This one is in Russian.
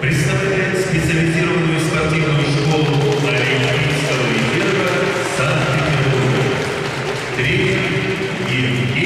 представляет специализированную спортивную школу Олимпийского резерва Санкт-Петербурга. Тренер Евгений